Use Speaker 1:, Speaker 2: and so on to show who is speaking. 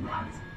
Speaker 1: Tá?